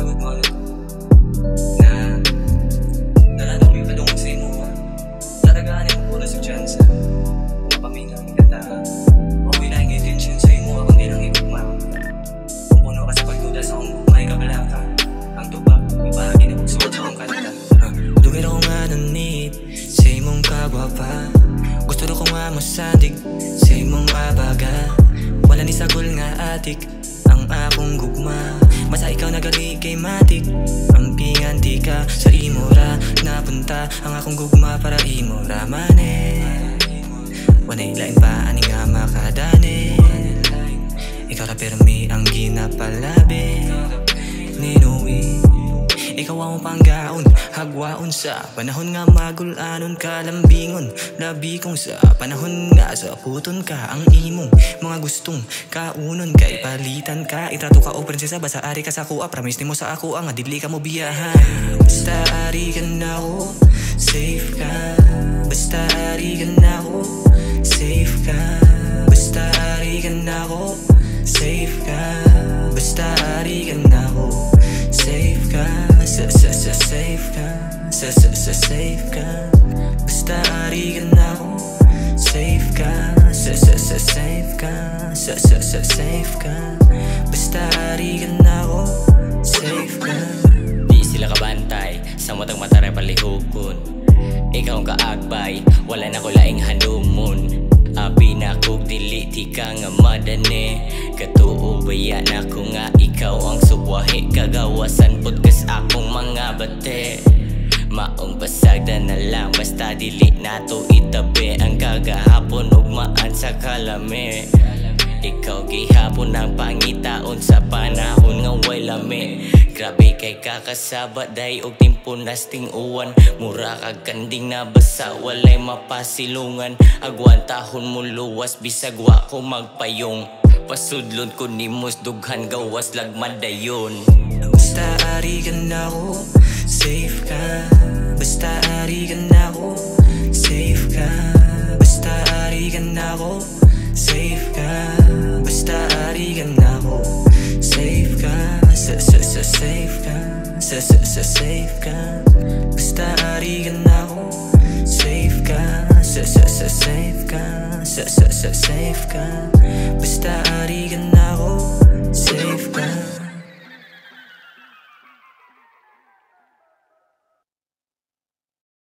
naramdaman mo ano, na nalala ko yung sa imo. Talaga mo puro sa chance. Napaminang kita. Okay na yung attention sa imo ako nilang ibigma. Kung ka sa pagduda sa kung may kabalaka. Ang tubak, ibahagi na pagsuot akong kanila. Dugay ako sa imong kagwapa. Gusto ko nga masadig sa imong abaga. Wala ni sagol nga atik ang akong gugma. Masa ikaw nagali kay matik. Ampingan di ka sa imora Napunta ang akong gugma para imora mane. Wanay lain pa ani nga makadane. Ikaw ra permi ang ginapalabi ikaw ang panggaon, hagwaon sa Panahon nga magulanon kalambingon Labi kong sa panahon nga sa puton ka Ang imong mga gustong kaunon. Kay palitan ka, itrato ka o prinsesa Basta ari ka sa kuha, promise ni mo sa ako Ang adili ka mo biyahan. Basta ari ka na ako, safe ka. Basta ari ka na ako, safe ka Sa sa sa safe ka Basta ari ka na ako Safe ka Sa sa sa safe ka Sa sa sa safe ka Basta ari ka na ako Safe ka Di sila kabantay Sa matang mataray palihukon. Ikaw ang kaagbay Wala na ko laing hanumon. Abi na kog dili ti ka nga madane. Katuo baya na ko nga ikaw ang subwahe Kagawasan pod kas akong mga bate. Maong pasagda na lang Basta dili na to itabi. Ang kagahapon ugmaan sa kalame ikaw gihapon ang pangitaon sa panahon nga way lami. Grabe kay kakasabat day og timpo nasting uwan. Mura kag kanding na basa walay mapasilungan. Agwan tahon mo luwas bisag wa ko magpayong Pasudlon ko nimos dughan gawas lagmadayon Basta ari ka ako Safe ka. Basta ari ka ako Safe ka. Basta ari ka ako Safe ka. Basta ari ka ako Safe ka. Sa sa sa safe ka. Sa sa sa safe ka. Basta ari ka na ako Safe ka. Sa sa sa safe ka sa sa sa safe ka Basta ari ka ako Safe ka